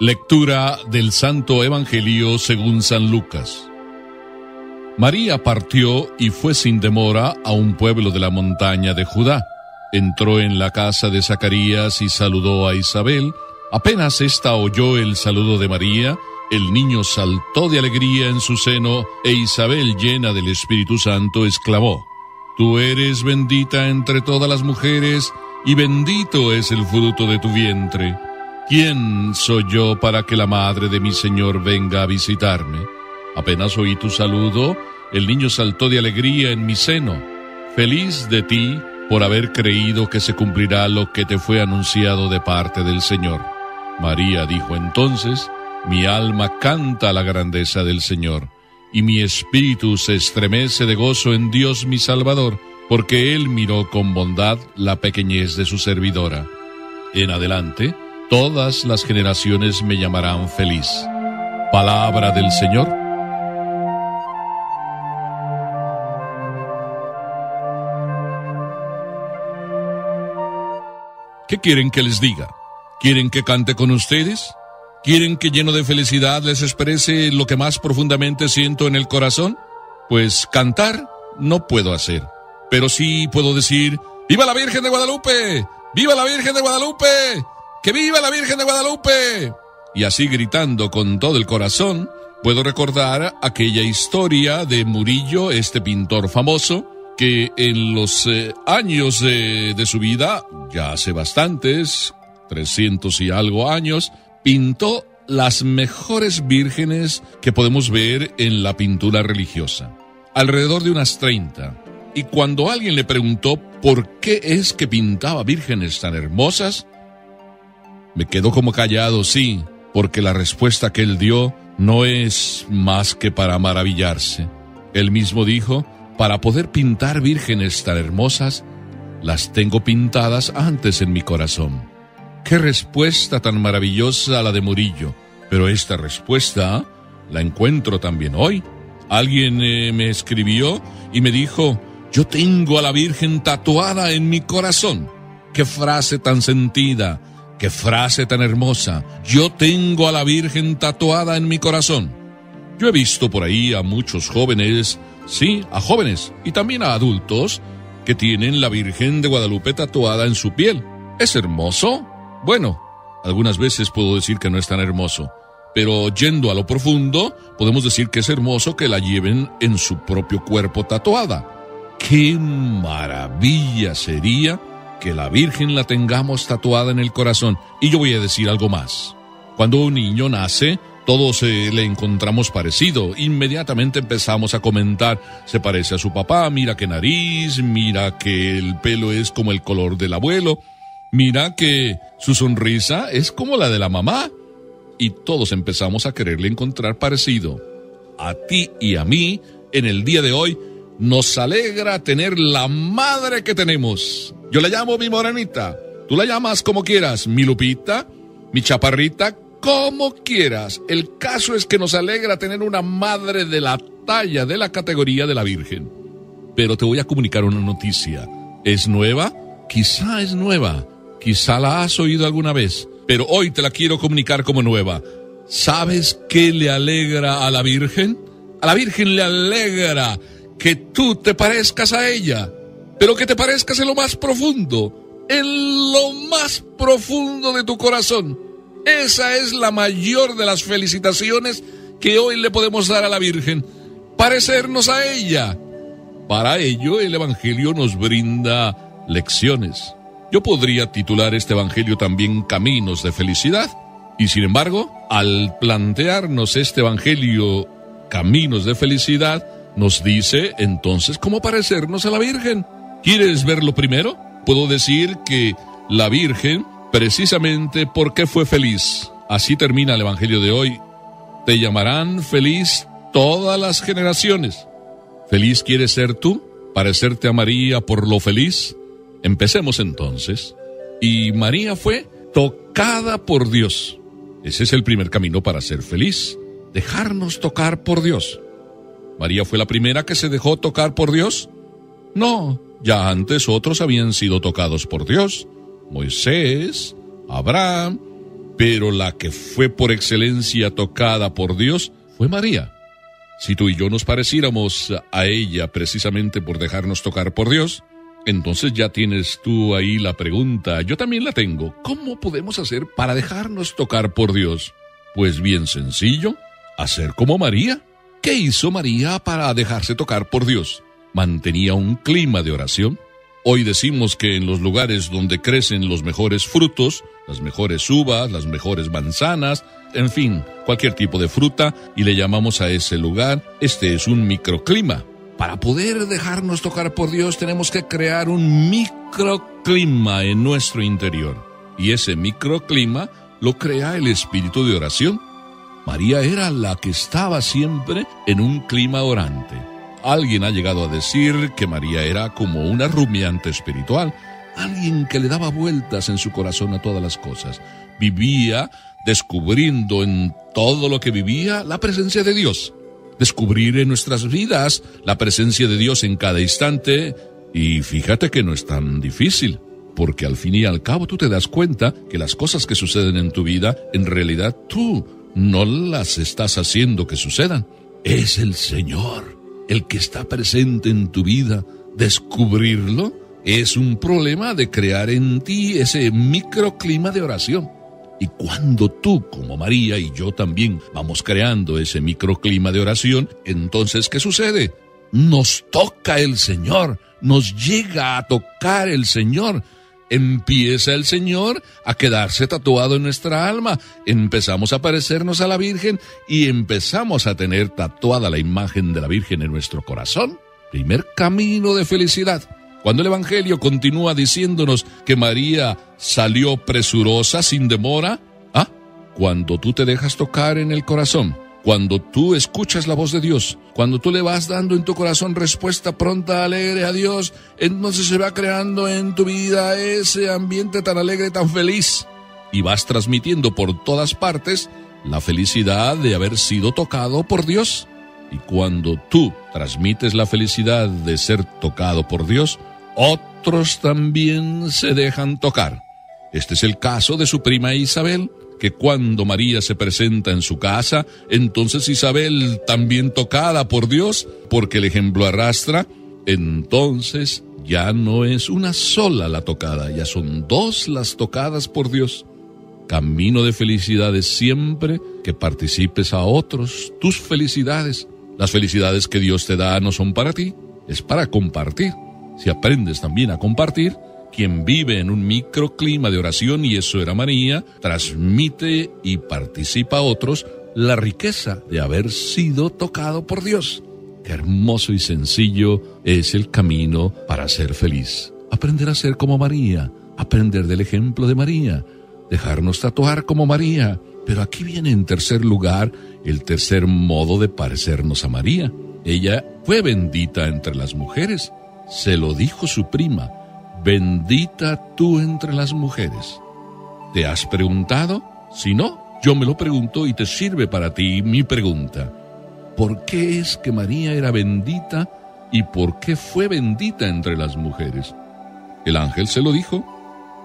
Lectura del Santo Evangelio según San Lucas. María partió y fue sin demora a un pueblo de la montaña de Judá. Entró en la casa de Zacarías y saludó a Isabel. Apenas ésta oyó el saludo de María, el niño saltó de alegría en su seno e Isabel, llena del Espíritu Santo, exclamó, Tú eres bendita entre todas las mujeres y bendito es el fruto de tu vientre. ¿Quién soy yo para que la madre de mi Señor venga a visitarme? Apenas oí tu saludo, el niño saltó de alegría en mi seno. Feliz de ti por haber creído que se cumplirá lo que te fue anunciado de parte del Señor. María dijo entonces, mi alma canta la grandeza del Señor, y mi espíritu se estremece de gozo en Dios mi Salvador, porque Él miró con bondad la pequeñez de su servidora. En adelante, todas las generaciones me llamarán feliz. Palabra del Señor. ¿Qué quieren que les diga? ¿Quieren que cante con ustedes? ¿Quieren que lleno de felicidad les exprese lo que más profundamente siento en el corazón? Pues cantar no puedo hacer, pero sí puedo decir, ¡Viva la Virgen de Guadalupe! ¡Viva la Virgen de Guadalupe! ¡Que viva la Virgen de Guadalupe! Y así gritando con todo el corazón, puedo recordar aquella historia de Murillo, este pintor famoso, que en los eh, años de su vida, ya hace bastantes, 300 y algo años, pintó las mejores vírgenes que podemos ver en la pintura religiosa, alrededor de unas 30. Y cuando alguien le preguntó por qué es que pintaba vírgenes tan hermosas, me quedó como callado, sí, porque la respuesta que él dio no es más que para maravillarse. Él mismo dijo, para poder pintar vírgenes tan hermosas, las tengo pintadas antes en mi corazón. Qué respuesta tan maravillosa la de Murillo. Pero esta respuesta la encuentro también hoy. Alguien eh, me escribió y me dijo, yo tengo a la Virgen tatuada en mi corazón. Qué frase tan sentida Qué frase tan hermosa. Yo tengo a la Virgen tatuada en mi corazón. Yo he visto por ahí a muchos jóvenes, sí, a jóvenes y también a adultos, que tienen la Virgen de Guadalupe tatuada en su piel. ¿Es hermoso? Bueno, algunas veces puedo decir que no es tan hermoso, pero yendo a lo profundo, podemos decir que es hermoso que la lleven en su propio cuerpo tatuada. ¡Qué maravilla sería! Que la Virgen la tengamos tatuada en el corazón. Y yo voy a decir algo más. Cuando un niño nace, todos le encontramos parecido. Inmediatamente empezamos a comentar, se parece a su papá, mira qué nariz, mira que el pelo es como el color del abuelo, mira que su sonrisa es como la de la mamá. Y todos empezamos a quererle encontrar parecido. A ti y a mí, en el día de hoy, nos alegra tener la madre que tenemos. Yo la llamo mi morenita. Tú la llamas como quieras, mi Lupita, mi chaparrita, como quieras. El caso es que nos alegra tener una madre de la talla, de la categoría de la Virgen. Pero te voy a comunicar una noticia. ¿Es nueva? Quizá es nueva. Quizá la has oído alguna vez. Pero hoy te la quiero comunicar como nueva. ¿Sabes qué le alegra a la Virgen? A la Virgen le alegra que tú te parezcas a ella pero que te parezcas en lo más profundo, en lo más profundo de tu corazón. Esa es la mayor de las felicitaciones que hoy le podemos dar a la Virgen, parecernos a ella. Para ello el Evangelio nos brinda lecciones. Yo podría titular este Evangelio también Caminos de Felicidad, y sin embargo, al plantearnos este Evangelio Caminos de Felicidad, nos dice entonces cómo parecernos a la Virgen. ¿Quieres verlo primero? Puedo decir que la Virgen, precisamente porque fue feliz, así termina el Evangelio de hoy, te llamarán feliz todas las generaciones. ¿Feliz quieres ser tú? ¿Parecerte a María por lo feliz? Empecemos entonces. Y María fue tocada por Dios. Ese es el primer camino para ser feliz, dejarnos tocar por Dios. ¿María fue la primera que se dejó tocar por Dios? No, ya antes otros habían sido tocados por Dios. Moisés, Abraham, pero la que fue por excelencia tocada por Dios fue María. Si tú y yo nos pareciéramos a ella precisamente por dejarnos tocar por Dios, entonces ya tienes tú ahí la pregunta, yo también la tengo, ¿cómo podemos hacer para dejarnos tocar por Dios? Pues bien sencillo, hacer como María. ¿Qué hizo María para dejarse tocar por Dios? Mantenía un clima de oración. Hoy decimos que en los lugares donde crecen los mejores frutos, las mejores uvas, las mejores manzanas, en fin, cualquier tipo de fruta, y le llamamos a ese lugar, este es un microclima. Para poder dejarnos tocar por Dios tenemos que crear un microclima en nuestro interior. Y ese microclima lo crea el espíritu de oración. María era la que estaba siempre en un clima orante. Alguien ha llegado a decir que María era como una rumiante espiritual, alguien que le daba vueltas en su corazón a todas las cosas. Vivía descubriendo en todo lo que vivía la presencia de Dios. Descubrir en nuestras vidas la presencia de Dios en cada instante. Y fíjate que no es tan difícil porque al fin y al cabo tú te das cuenta que las cosas que suceden en tu vida, en realidad tú no las estás haciendo que sucedan. Es el Señor el que está presente en tu vida. Descubrirlo es un problema de crear en ti ese microclima de oración. Y cuando tú, como María y yo también, vamos creando ese microclima de oración, entonces, ¿qué sucede? Nos toca el Señor, nos llega a tocar el Señor empieza el Señor a quedarse tatuado en nuestra alma. Empezamos a parecernos a la Virgen y empezamos a tener tatuada la imagen de la Virgen en nuestro corazón. Primer camino de felicidad. Cuando el Evangelio continúa diciéndonos que María salió presurosa sin demora, ah, cuando tú te dejas tocar en el corazón cuando tú escuchas la voz de Dios, cuando tú le vas dando en tu corazón respuesta pronta, alegre a Dios, entonces se va creando en tu vida ese ambiente tan alegre, tan feliz. Y vas transmitiendo por todas partes la felicidad de haber sido tocado por Dios. Y cuando tú transmites la felicidad de ser tocado por Dios, otros también se dejan tocar. Este es el caso de su prima Isabel, que cuando María se presenta en su casa, entonces Isabel, también tocada por Dios, porque el ejemplo arrastra, entonces ya no es una sola la tocada, ya son dos las tocadas por Dios. Camino de felicidades siempre que participes a otros, tus felicidades. Las felicidades que Dios te da no son para ti, es para compartir. Si aprendes también a compartir, quien vive en un microclima de oración, y eso era María, transmite y participa a otros la riqueza de haber sido tocado por Dios. Qué hermoso y sencillo es el camino para ser feliz. Aprender a ser como María, aprender del ejemplo de María, dejarnos tatuar como María. Pero aquí viene en tercer lugar el tercer modo de parecernos a María. Ella fue bendita entre las mujeres, se lo dijo su prima, bendita tú entre las mujeres. ¿Te has preguntado? Si no, yo me lo pregunto y te sirve para ti mi pregunta. ¿Por qué es que María era bendita y por qué fue bendita entre las mujeres? El ángel se lo dijo,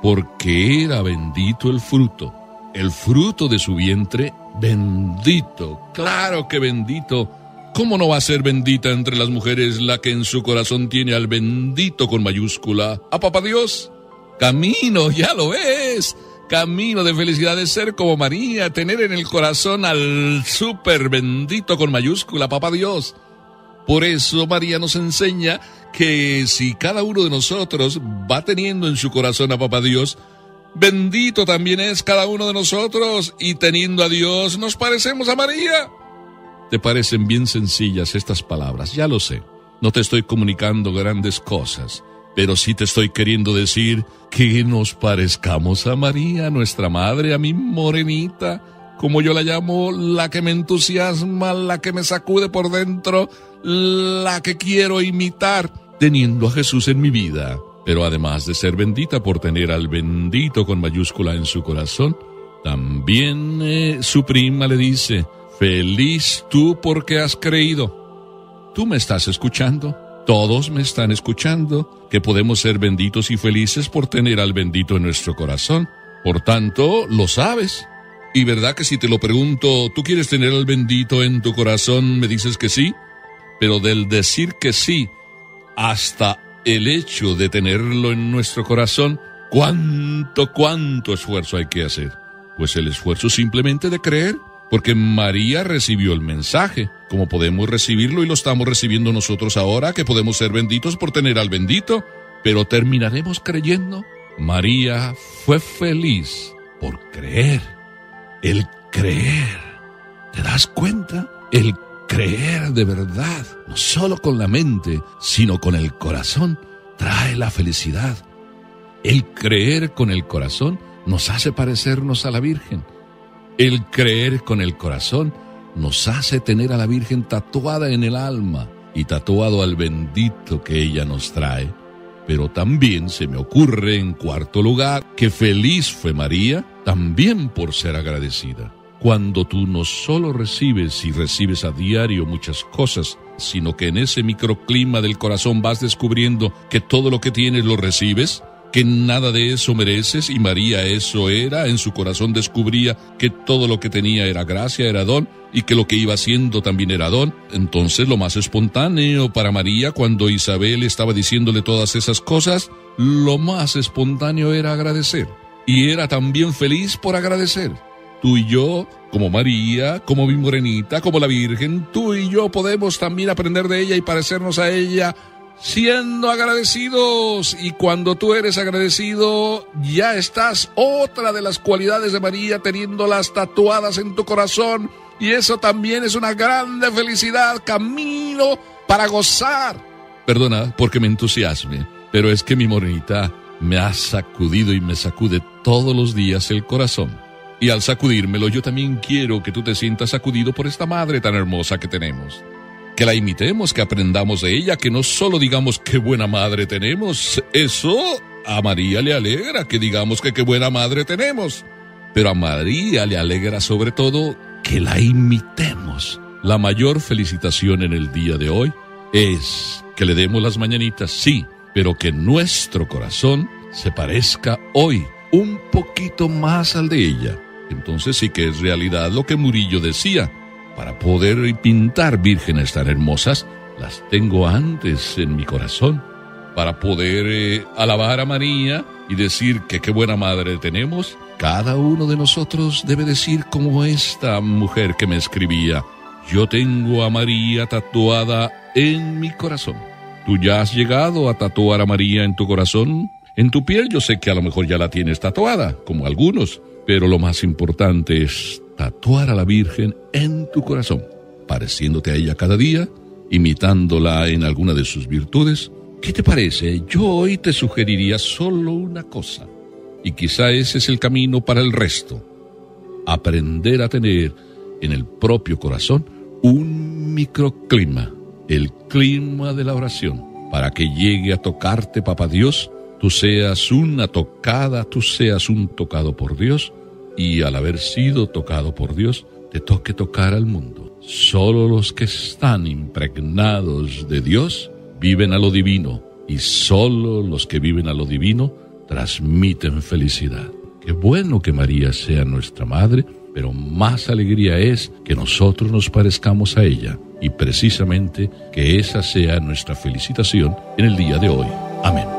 porque era bendito el fruto, el fruto de su vientre, bendito, claro que bendito ¿Cómo no va a ser bendita entre las mujeres la que en su corazón tiene al bendito con mayúscula? ¿A papá Dios? Camino, ya lo ves. Camino de felicidad de ser como María, tener en el corazón al súper bendito con mayúscula, papá Dios. Por eso María nos enseña que si cada uno de nosotros va teniendo en su corazón a papá Dios, bendito también es cada uno de nosotros y teniendo a Dios nos parecemos a María. Te parecen bien sencillas estas palabras, ya lo sé. No te estoy comunicando grandes cosas, pero sí te estoy queriendo decir que nos parezcamos a María, nuestra madre, a mi morenita, como yo la llamo, la que me entusiasma, la que me sacude por dentro, la que quiero imitar, teniendo a Jesús en mi vida. Pero además de ser bendita por tener al bendito con mayúscula en su corazón, también eh, su prima le dice, Feliz tú porque has creído. Tú me estás escuchando. Todos me están escuchando, que podemos ser benditos y felices por tener al bendito en nuestro corazón. Por tanto, lo sabes. Y verdad que si te lo pregunto, ¿tú quieres tener al bendito en tu corazón? Me dices que sí. Pero del decir que sí hasta el hecho de tenerlo en nuestro corazón, ¿cuánto, cuánto esfuerzo hay que hacer? Pues el esfuerzo simplemente de creer, porque María recibió el mensaje, como podemos recibirlo y lo estamos recibiendo nosotros ahora, que podemos ser benditos por tener al bendito, pero terminaremos creyendo. María fue feliz por creer el creer. ¿Te das cuenta? El creer de verdad, no solo con la mente, sino con el corazón, trae la felicidad. El creer con el corazón nos hace parecernos a la Virgen. El creer con el corazón nos hace tener a la Virgen tatuada en el alma y tatuado al bendito que ella nos trae. Pero también se me ocurre en cuarto lugar que feliz fue María también por ser agradecida. Cuando tú no solo recibes y recibes a diario muchas cosas, sino que en ese microclima del corazón vas descubriendo que todo lo que tienes lo recibes, que nada de eso mereces y María eso era, en su corazón descubría que todo lo que tenía era gracia, era don y que lo que iba haciendo también era don. Entonces lo más espontáneo para María cuando Isabel estaba diciéndole todas esas cosas, lo más espontáneo era agradecer. Y era también feliz por agradecer. Tú y yo, como María, como mi morenita, como la Virgen, tú y yo podemos también aprender de ella y parecernos a ella siendo agradecidos. Y cuando tú eres agradecido, ya estás otra de las cualidades de María teniéndolas tatuadas en tu corazón. Y eso también es una grande felicidad, camino para gozar. Perdona porque me entusiasme, pero es que mi morenita me ha sacudido y me sacude todos los días el corazón. Y al sacudírmelo yo también quiero que tú te sientas sacudido por esta madre tan hermosa que tenemos que la imitemos, que aprendamos de ella, que no solo digamos qué buena madre tenemos, eso a María le alegra que digamos que qué buena madre tenemos, pero a María le alegra sobre todo que la imitemos. La mayor felicitación en el día de hoy es que le demos las mañanitas, sí, pero que nuestro corazón se parezca hoy un poquito más al de ella. Entonces sí que es realidad lo que Murillo decía, para poder pintar vírgenes tan hermosas, las tengo antes en mi corazón. Para poder eh, alabar a María y decir que qué buena madre tenemos, cada uno de nosotros debe decir como esta mujer que me escribía, yo tengo a María tatuada en mi corazón. ¿Tú ya has llegado a tatuar a María en tu corazón? En tu piel yo sé que a lo mejor ya la tienes tatuada, como algunos, pero lo más importante es tatuar a la Virgen en tu corazón, pareciéndote a ella cada día, imitándola en alguna de sus virtudes. ¿Qué te parece? Yo hoy te sugeriría solo una cosa, y quizá ese es el camino para el resto. Aprender a tener en el propio corazón un microclima, el clima de la oración, para que llegue a tocarte, Papá Dios, tú seas una tocada, tú seas un tocado por Dios, y al haber sido tocado por Dios, te toque tocar al mundo. Solo los que están impregnados de Dios viven a lo divino y solo los que viven a lo divino transmiten felicidad. Qué bueno que María sea nuestra madre, pero más alegría es que nosotros nos parezcamos a ella y precisamente que esa sea nuestra felicitación en el día de hoy. Amén.